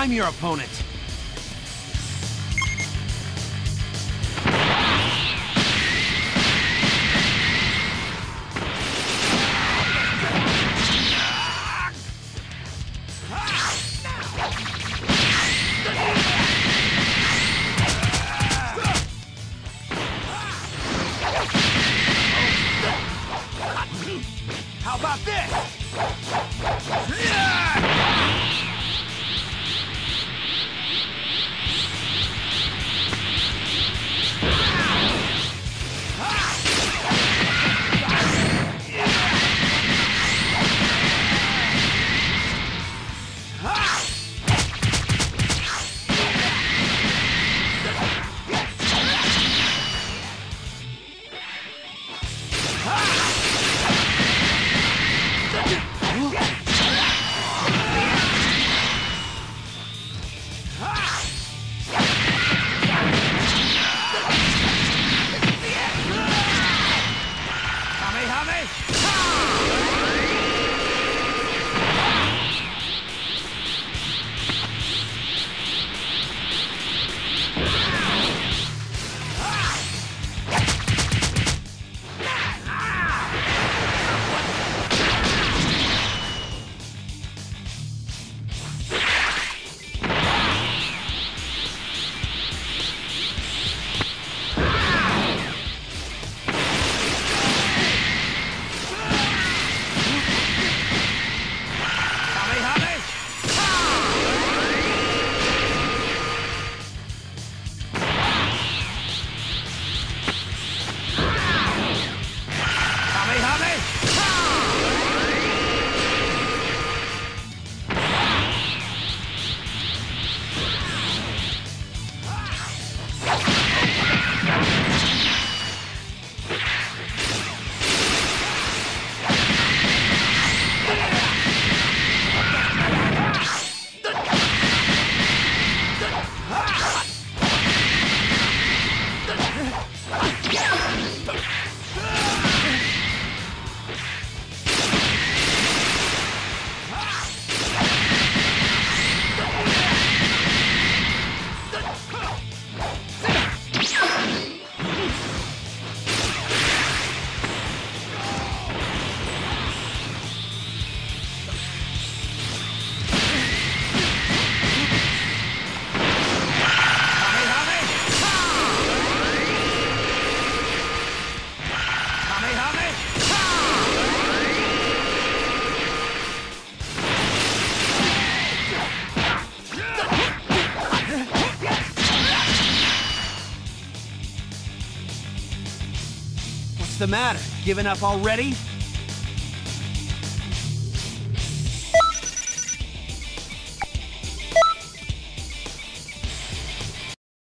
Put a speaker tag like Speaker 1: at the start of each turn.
Speaker 1: I'm your opponent. How about this? mich, hab ich! Ha! The matter? Giving up already?